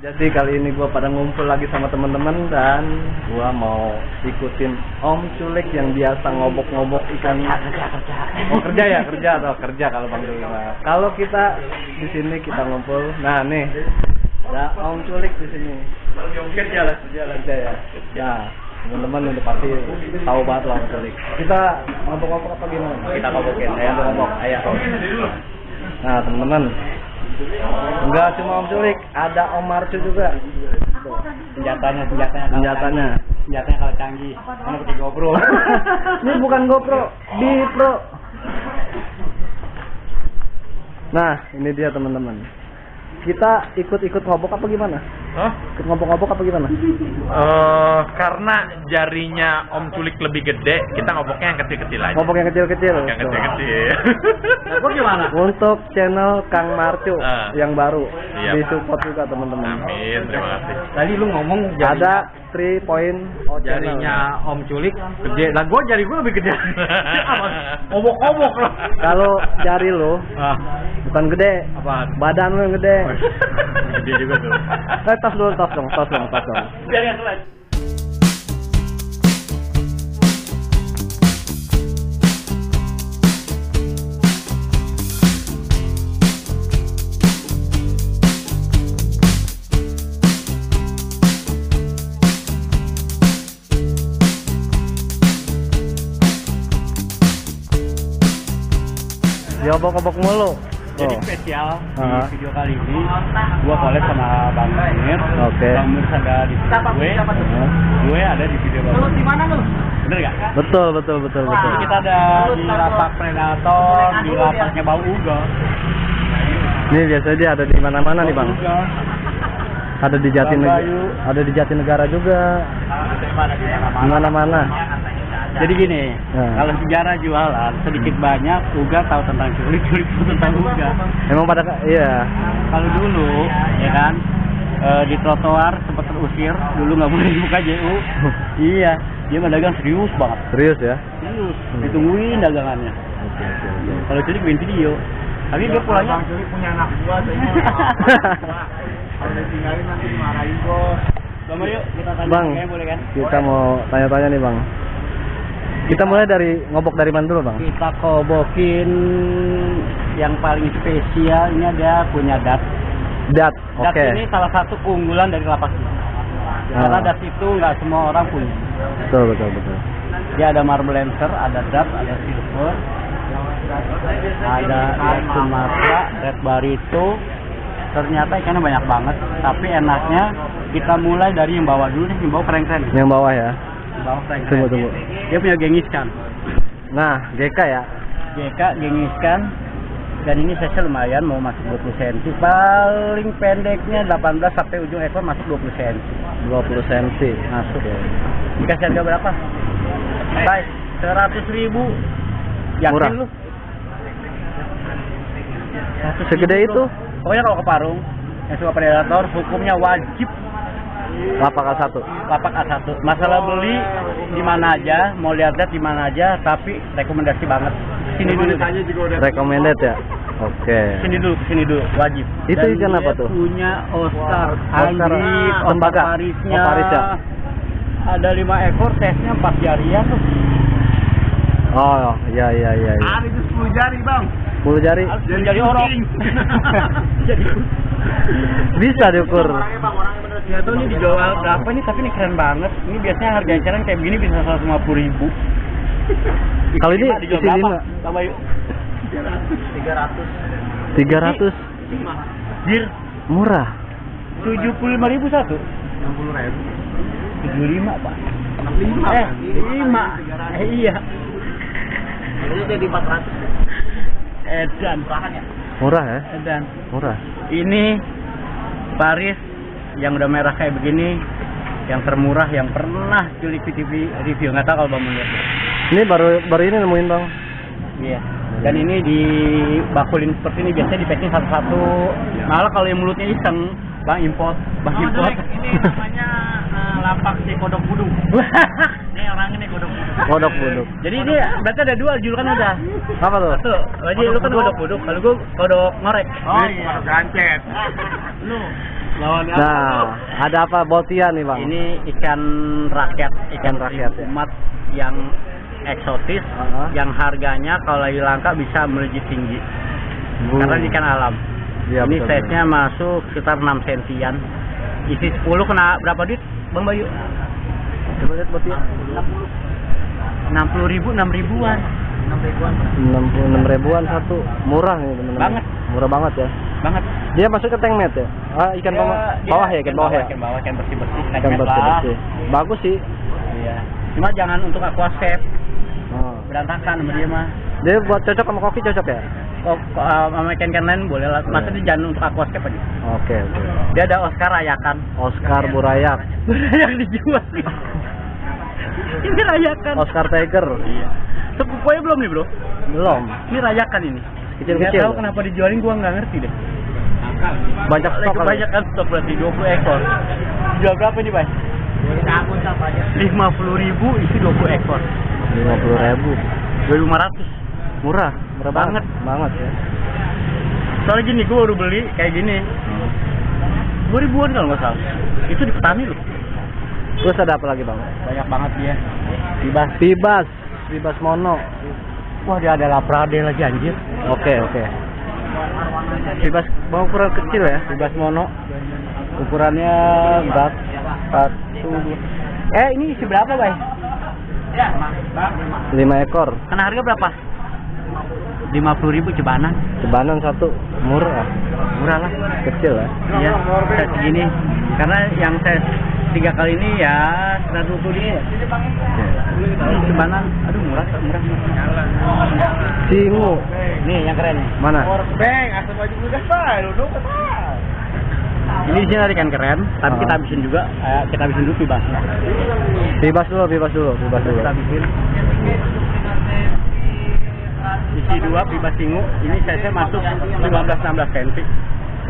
Jadi kali ini gua pada ngumpul lagi sama teman-teman dan gua mau ikutin Om Culik yang biasa ngobok-ngobok ikan. Oh kerja ya kerja atau kerja kalau Bang. Nah, Kalau kita di sini kita ngumpul. Nah nih ada Om Culik di sini. Kerja lah kerja lah kerja ya. Nah teman-teman udah pasti tahu banget lah Om Culik. Kita ngobok-ngobok apa gimana? Kita ngobokin. Ayo ngobok. Ayo. Nah teman-teman Enggak cuma Om Culik, ada Om Marcu juga. senjatanya senjatanya Senjatanya. senjatanya kalau canggih mana pakai GoPro Ini bukan GoPro, di Pro. Nah, ini dia teman-teman. Kita ikut-ikut ngobok apa gimana? Hah? Ngobok-ngobok apa gimana? Eh, karena jarinya Om Culik lebih gede, kita ngoboknya yang kecil-kecil aja. Ngobok yang kecil-kecil. Yang kecil-kecil. Gua gimana Untuk channel Kang Marcu Ah. yang baru Siap. disupport juga teman-teman. Amin, terima kasih. tadi lu ngomong Ada 3 point oh, channel. jarinya Om Culik gede lah gua jari gua lebih gede obok-obok lah Kalau jari lo ah bukan gede, apa badan lo yang gede. Gede juga tuh. Eh, tos dulu, tos dong, tos dong, tos dong. biar yang selesai Diobok-obok mulu. Jadi Oh. spesial Ah. di video kali ini gua collab sama Bang Mir Oke. Bang Mir ada di video gue gue ada di video Bang Mir. bener gak? Betul, betul, betul, betul. Jadi kita ada di lapak predator, di lapaknya bau uga. Ini biasanya dia ada di mana-mana nih, Bang. Uga. Ada di Jatinegara, ada di Jatinegara juga. Di mana-mana. Jadi gini, Nah. kalau sejarah jualan sedikit banyak uga tahu tentang culik, culik tahu tentang uga. Emang pada iya. Kalau dulu, ya kan, eh, di trotoar sempat terusir, dulu nggak boleh buka JU. iya, dia mah dagang serius banget, Serius ya? serius. Ditungguin dagangannya. Oke, oke, oke. Kalau culik bikin video, tapi dia pulangnya. Culik punya anak gua, Kalau ditinggalin nanti dimarahin bos. Bang Mario, kita tanya Bang, boleh kan? kita mau tanya-tanya nih, Bang. Kita mulai dari ngobok dari mana dulu, Bang? Kita kobokin yang paling spesial ini ada punya dat. Dat. Dat Oke. ini salah satu keunggulan dari lapak ini. Karena Ah. dat itu nggak semua orang punya. Betul, betul, betul. Dia ada marble lancer, ada dat, ada silver, ada red Sumatra, red barito. Ternyata ikannya banyak banget. Tapi enaknya kita mulai dari yang bawah dulu nih, yang bawah keren-keren. Yang bawah ya. Tunggu, tunggu. Dia punya gengiskan. Nah, GK ya. JK gengiskan dan ini size lumayan mau masuk 20 cm paling pendeknya 18 sampai ujung ekor masuk 20 cm 20 cm. masuk dikasih harga berapa? Baik, 100 ribu yakin Murah. lu? 100 Segede itu? pokoknya kalau ke Parung yang suka predator hukumnya wajib Lapak A1. lapak A1 masalah beli di mana aja mau lihat-lihat di mana aja tapi rekomendasi banget sini dulu deh. juga udah. Recommended ya. Oke. sini dulu sini dulu wajib Itu Dan ikan apa tuh? punya Oscar Oscar anjing tembaga. Parisnya Oh, Paris ya? ada lima ekor tesnya empat jarian tuh Oh, iya iya iya. iya. Ada itu 10 jari, Bang. 10 jari harus jadi orang jadi bisa diukur. Bang, orangnya bener nggak tahu ini dijual berapa nih? Tapi ini keren banget. Ini biasanya harga eceran kayak begini bisa 150 ribu. Kalau ini dijual isi berapa? lima. Tambah yuk. 300 Jir. Murah. 75 ribu satu. 60 ribu. 75 pak. 65 eh 5 eh, iya. Ini jadi 400. edan Murah ya? edan Murah. ini Paris yang udah merah kayak begini yang termurah yang pernah culik TV review nggak tahu kalau bang melihat Ini baru baru ini nemuin, Bang. iya dan ini dibakulin seperti ini biasanya di packing satu-satu malah kalau yang mulutnya iseng bang import bang import ini namanya lapak si kodok buduk. Ini orangnya nih kodok buduk. Kodok buduk. jadi ini berarti ada dua julukan udah Apa tuh? satu lagi lu kan kodok buduk kalau gua kodok ngorek Oh iya, gancet. Lu Nah, ada apa botian nih bang? Ini ikan rakyat, ikan Ikan rakyat, ya. umat yang eksotis, Aha. yang harganya kalau lagi langka bisa melejit tinggi. Bu. Karena ini ikan alam. Iya, ini size-nya masuk sekitar 6 sentian. Isi 10 kena berapa duit, Bang Bayu? Coba lihat botian. 60 ribu, 6 ribuan. 6 ribuan. Enam puluh enam ribuan satu, murah nih teman-teman. Banget. Murah banget ya. Banget. Dia masuk ke tank net ya? Ah, ikan bawah, dia- bawah ya, ikan bawah ya. Ikan bawah, ikan bersih-bersih. Ikan segmen bersih lah. bersih. Bagus sih. Iya. Cuma jangan untuk aquascape. Oh. Berantakan sama dia mah. Dia buat cocok sama koki cocok ya? Kok kok, uh, sama ikan-ikan lain boleh lah. Masa Iya. dia jangan untuk aquascape aja. Oke, oke. Dia ada Oscar rayakan. Oscar Burayak, yang dijual. ini rayakan. Oscar Tiger. Iya. Sepupunya belum nih bro. Belum. Ini rayakan ini. Kecil-kecil. Nggak tahu kenapa dijualin gua nggak ngerti deh. Banyak stok kali. banyak kan stok berarti 20 ekor. Jual berapa nih, Bay? 50 ribu isi 20 ekor. Lima puluh ribu. 2500. Murah, murah banget. Banget. Ya. Soalnya gini, gua baru beli kayak gini. 2 ribuan kalau nggak salah. Itu di petani loh. Terus ada apa lagi bang? Banyak banget dia. Bebas. Bibas, bibas mono. Wah, dia ada laprade lagi anjir. Oke, oke. Bibas bang ukuran kecil ya? Bebas mono. Ukurannya berat satu dua. Eh, ini isi berapa, Bay? Lima ekor. Kena harga berapa? 50 ribu cebanan. Cebanan satu, murah. Murah lah. Kecil ya? Iya, saya segini. Karena yang saya tiga kali ini ya sekitar 20 dia. Ini cebanan, aduh murah, murah. Singu. Nih yang keren nih. Mana? Ini di sini ada ikan keren, tapi Ah. kita habisin juga. Eh, kita habisin dulu bebas. Bibas dulu, bibas dulu, bibas dulu. Kita habisin. Isi dua bebas singu. Ini size masuk 15-16 cm.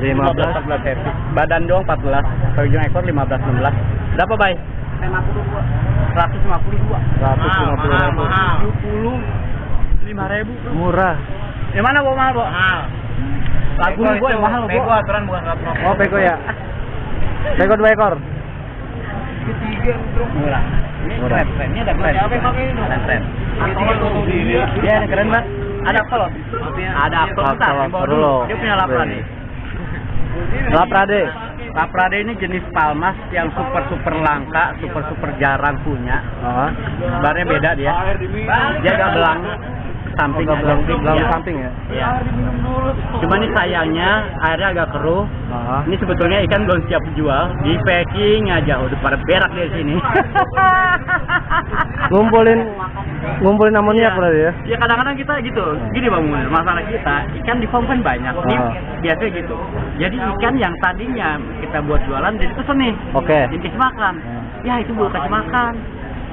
15. 14 cm. Badan doang 14. Ujung ekor 15-16. Berapa, Bay? 152. 150 ribu. 70 lima ribu. Murah. Yang mana bawa mahal, Bo? Lagu gua yang mahal, Bo. Bego aturan bukan kapro. Oh, bego ya? Bego dua ekor. Murah. Ini Murah. keren, keren. Ini ada keren. Ada keren. Dia ada keren, Mbak. Ada apa loh? Ada apa? Yang bawa perlu. dulu. Dia punya laprade. Laprade. Laprade ini jenis palmas yang super super langka, super super jarang punya. Ah. Barnya beda dia. Dia agak belang samping Agak belang, belang iya. samping ya? Iya. Cuma ini sayangnya airnya agak keruh. Ah. Ini sebetulnya ikan belum siap dijual, di packing aja udah pada berak dari sini. Ngumpulin ngumpulin amoniak berarti ya? Ya kadang-kadang kita gitu, gini bang Munir, masalah kita ikan di farm kan banyak, nih Ah. biasanya gitu. Jadi ikan yang tadinya kita buat jualan jadi pesen nih, Oke. jadi kasih makan. Hmm. Ya itu buat kasih makan.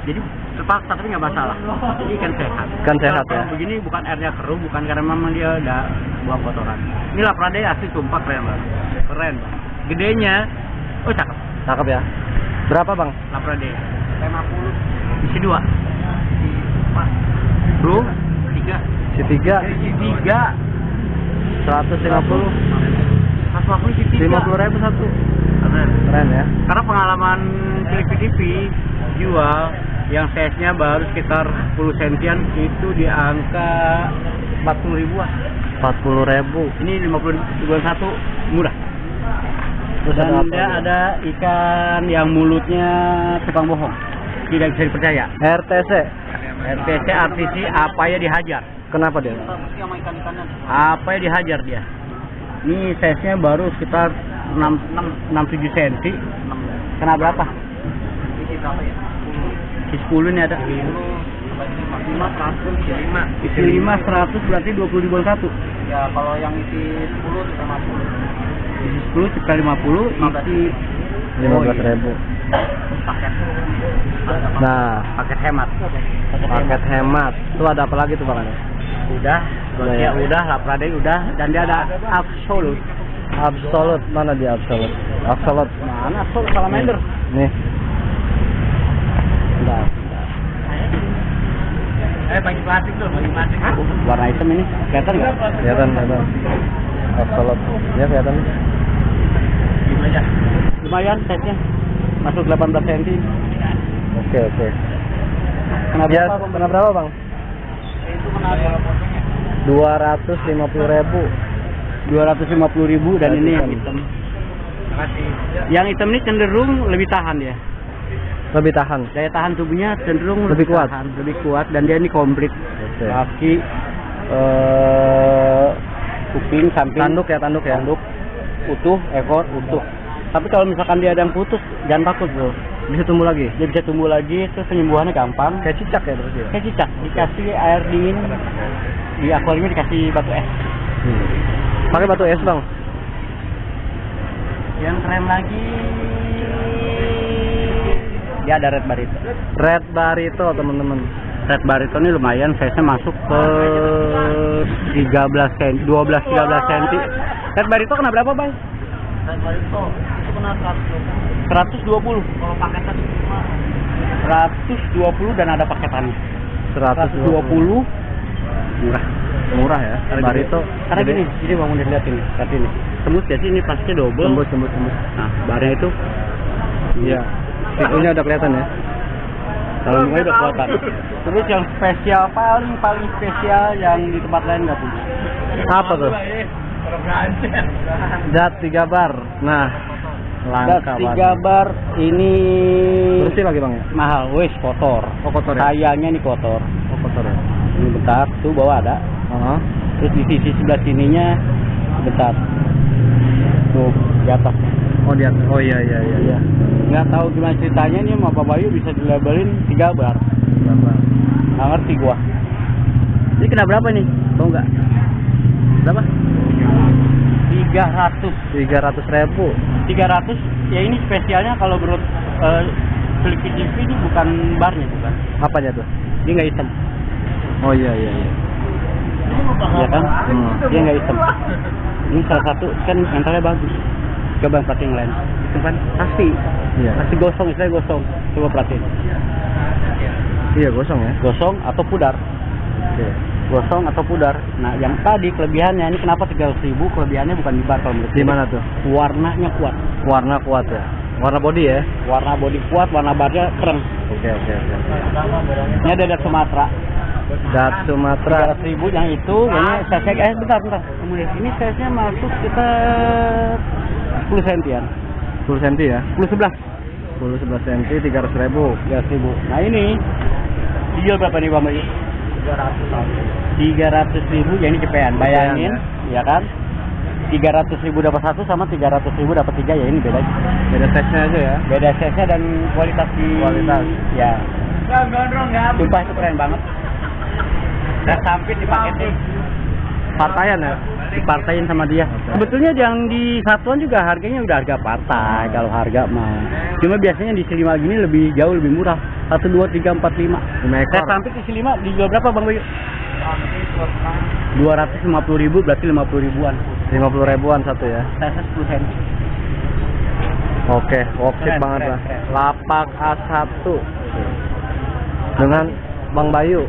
Jadi terpaksa tapi nggak masalah. Jadi ikan sehat. Ikan sehat ya? Begini bukan airnya keruh, bukan karena memang dia udah buang kotoran. Ini laprade asli sumpah keren banget. Keren. Bang. Gedenya, oh cakep. Cakep ya. Berapa bang? Laprade. 50. Isi dua. Bro, tiga. Si tiga, Isi tiga. 150, 150 isi tiga. 50 ribu satu. Keren. Keren ya. Karena pengalaman TV jual yang size-nya baru sekitar 10 sentian itu di angka 40 ribuan. 40 ribu. Ini 50 ribuan satu murah. Terus Dan ada dia ada ikan yang mulutnya tukang bohong. Tidak bisa dipercaya. RTC. RTC RTC apa ya dihajar. Kenapa dia? Apa ya dihajar dia. Ini size-nya baru sekitar 6 6 7 cm. Kena berapa? Isi 10 ini ada. Isi 5 100 berarti 20 ribuan satu. Ya kalau yang isi 10 sekitar 50. Isi 10 sekitar 50, isi 15 ribu. paket. Nah, Paket hemat. paket hemat. Itu ada apa lagi tuh bang? Udah, Udah ya ya. udah, laprade udah, dan dia ada absolute. Absolut mana dia absolut? Absolut. Mana absolute salamander? Nih. Bentar. Eh, bagi plastik tuh, bagi plastik. Warna hitam ini, kelihatan nggak? Kelihatan, kelihatan. Absolut. Ya kelihatan. Gini aja. lumayan size-nya. Masuk 18 cm. Oke oke. Kena Dia berapa, Bang? kena berapa bang? Itu kena. Dua ratus lima puluh ribu. 250 ribu dan ini yang hitam. Yang hitam ini cenderung lebih tahan ya. Lebih tahan. Daya tahan tubuhnya cenderung Lebih kuat. tahan, lebih kuat dan dia ini komplit. Oke. Kaki, eh, kuping, samping, Tanduk ya tanduk ya. tanduk, utuh, ekor utuh. Tapi kalau misalkan dia ada yang putus, jangan takut bro. Bisa tumbuh lagi. Dia bisa tumbuh lagi, terus penyembuhannya gampang. Kayak cicak ya berarti ya. Kayak cicak, dikasih air dingin, di akuariumnya dikasih batu es. Hmm. Pakai batu es bang. Yang keren lagi, dia ada red barito. Red barito teman-teman. Red barito ini lumayan, size-nya masuk ke 13 cm, 12 13 cm. Red barito kena berapa, Bang? Dan barito itu kena 120. 120. Kalau paketan cuma 120 dan ada paketannya. 120 120 murah. murah ya. Barito. Karena gini, ini Bang udah lihat ini, lihat ini. Tembus ya sih ini pasti double. Tembus tembus tembus. Nah, barnya itu Iya. Pintunya udah kelihatan ya. kalau mulai udah kelihatan. Terus yang spesial paling paling spesial yang di tempat lain nggak punya. Apa tuh? Zat tiga bar. Nah, langka tiga banget. bar ini Bersih lagi bang ya? mahal, wes kotor. Oh kotor ya? Kayaknya ini kotor. Oh kotor ya. Ini bentar, tuh bawah ada. Heeh. Terus di sisi sebelah sininya bentar. Tuh di atas. Oh dia. Oh iya iya iya. Iya. Nggak tahu gimana ceritanya nih sama Pak Bayu bisa dilabelin tiga bar. Berapa? Nggak ngerti gua. Ini kena berapa nih? Tahu nggak? Berapa? 300. Tiga ratus ribu. 300 ya ini spesialnya kalau menurut uh, TV ini bukan barnya bukan. Apanya tuh? Dia nggak hitam. Oh iya iya iya. Iya kan? Hmm. Dia nggak hitam. Ini salah satu kan mentalnya bagus. Coba perhatiin yang lain. Itu kan pasti Iya. pasti gosong, istilahnya gosong. Coba perhatiin. Iya gosong ya. Gosong atau pudar. Oke. Gosong atau pudar. Nah, yang tadi kelebihannya ini kenapa 300 ribu? Kelebihannya bukan di bar kalau menurut Di mana tuh? Warnanya kuat. Warna kuat ya. Warna body ya. Warna body kuat, warna barnya keren. Oke oke oke. Ini ada dari Sumatera. Dat Sumatera. 300 ribu yang itu, ini size eh bentar bentar. Kemudian ini size nya masuk sekitar 10 sentian. 10 cm ya. 10 11 10 11 cm 300 ribu. 300 ribu. Nah ini dijual berapa nih Bang Bayu? 300 ribu ya ini cepean. Bayangin, ya kan? 300 ribu dapat satu sama 300 ribu dapat tiga ya ini beda. Beda size-nya aja ya. Beda size dan kualitas di Kualitas. Ya. Sumpah itu keren banget. Dan sampai dipaketin. Partaian ya. Dipartain sama dia. Sebetulnya yang di satuan juga harganya udah harga partai kalau harga mah. Cuma biasanya di Silima gini lebih jauh lebih murah. Satu dua tiga empat lima. Lima Saya sampai ke Silima dijual berapa bang Bayu? Dua ratus lima puluh ribu berarti lima puluh ribuan. 50 ribuan satu ya. Saya sepuluh cm. Oke, Keren, banget keren, lah. keren. Lapak A1 dengan Bang Bayu.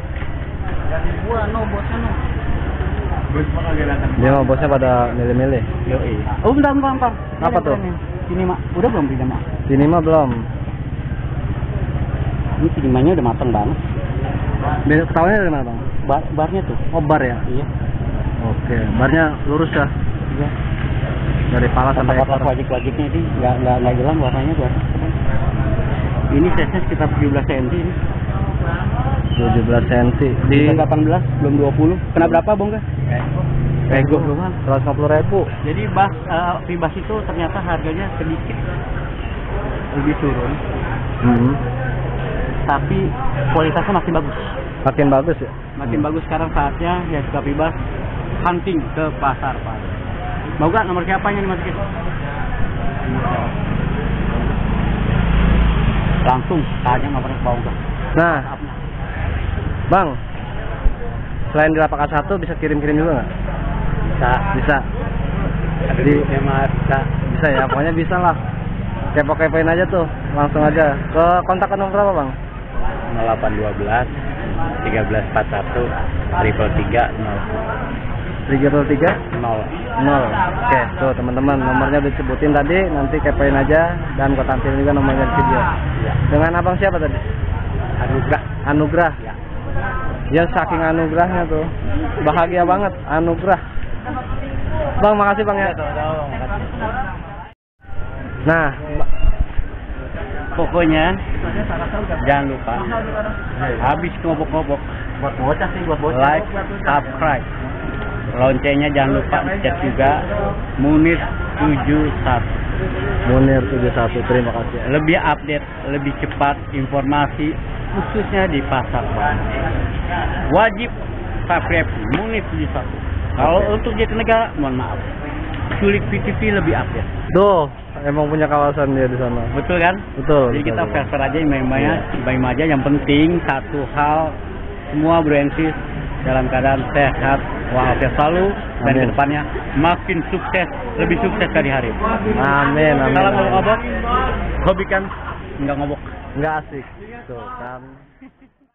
gua no bosnya no. Dia mah bosnya pada milih-milih. Yoi. Oh bentar bentar bentar. Apa tuh? Ini mak. Udah belum pindah mak? Sini mah belum. Ini Silimanya udah mateng banget. Beda ketawanya dari mana bang? Bar barnya tuh. Oh bar ya. Iya. Oke, barnya lurus ya. Iya. Dari pala sampai kotak ekor. wajib-wajibnya ini nggak nggak nggak hilang warnanya tuh. Ini size sekitar 17 cm ini. 17 cm di Di 18 belum 20. Kena berapa Bang? Pego doang 150 ribu. Jadi bas eh, Vibas itu ternyata harganya sedikit lebih turun, Hmm. tapi kualitasnya masih bagus. Makin bagus ya. Makin bagus sekarang saatnya ya suka Vibas hunting ke pasar Pak. Mau gak nomor siapa yang dimasukin? Langsung tanya nomornya mau gak? Nah, Bang. Selain di lapak A1 bisa kirim-kirim juga nggak? Bisa. Bisa. Ada Di- duitnya mah bisa. Bisa ya, pokoknya bisa lah. Kepo-kepoin aja tuh, langsung aja. Ke kontak nomor berapa, Bang? 0812 1341 triple 3 303 nol. nol. Oke, tuh teman-teman nomornya udah disebutin tadi, nanti kepoin aja dan gua tampilin juga nomornya di video. Iya. Dengan abang siapa tadi? Anugerah. Anugrah. Ya. Ya saking anugerahnya tuh. Bahagia banget anugerah. Bang, makasih Bang ya. Nah, Pokoknya jangan lupa habis ngobok-ngobok buat bocah sih, buat like, subscribe, loncengnya jangan lupa cek juga Munir 71 Munir 71, terima kasih. lebih update, lebih cepat informasi khususnya di pasar. Wajib subscribe Munir 71. Kalau untuk Jatinegara, mohon maaf. Culik PTV lebih update. Tuh, emang punya kawasan dia di sana. Betul kan? Betul. Jadi kita betul. fair-fair aja main-mainnya, main aja. Yang penting satu hal, semua Bransis dalam keadaan sehat walafiat selalu dan Amin. ke depannya makin sukses, lebih sukses dari hari. Amin, amin. Salam ngobok, hobi kan nggak ngobok. Nggak asik. Tuh kan.